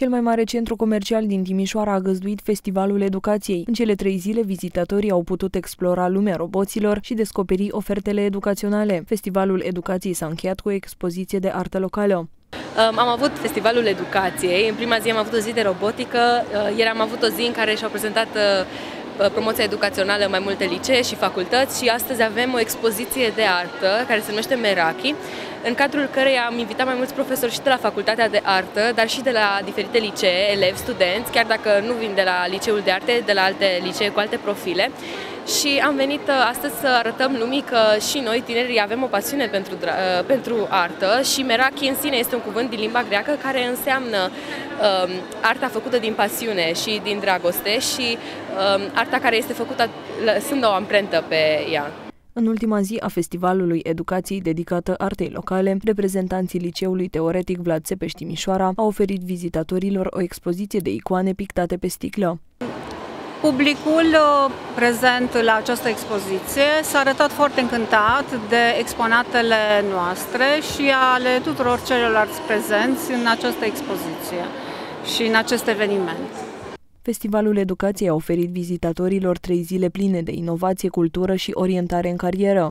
Cel mai mare centru comercial din Timișoara a găzduit Festivalul Educației. În cele trei zile, vizitatorii au putut explora lumea roboților și descoperi ofertele educaționale. Festivalul Educației s-a încheiat cu o expoziție de artă locală. Am avut Festivalul Educației. În prima zi am avut o zi de robotică, uh, ieri am avut o zi în care și-au prezentat uh, promoția educațională în mai multe licee și facultăți și astăzi avem o expoziție de artă care se numește Meraki, în cadrul căreia am invitat mai mulți profesori și de la Facultatea de Artă, dar și de la diferite licee, elevi, studenți, chiar dacă nu vin de la Liceul de Arte, de la alte licee cu alte profile. Și am venit uh, astăzi să arătăm lumii că și noi, tinerii, avem o pasiune pentru, uh, pentru artă și Meraki în sine este un cuvânt din limba greacă care înseamnă um, arta făcută din pasiune și din dragoste și um, arta care este făcută lăsând o amprentă pe ea. În ultima zi a Festivalului Educației dedicată artei locale, reprezentanții Liceului Teoretic Vlad Țepeș Timișoara au oferit vizitatorilor o expoziție de icoane pictate pe sticlă. Publicul uh, prezent la această expoziție s-a arătat foarte încântat de exponatele noastre și ale tuturor celorlalți prezenți în această expoziție și în acest eveniment. Festivalul Educației a oferit vizitatorilor trei zile pline de inovație, cultură și orientare în carieră.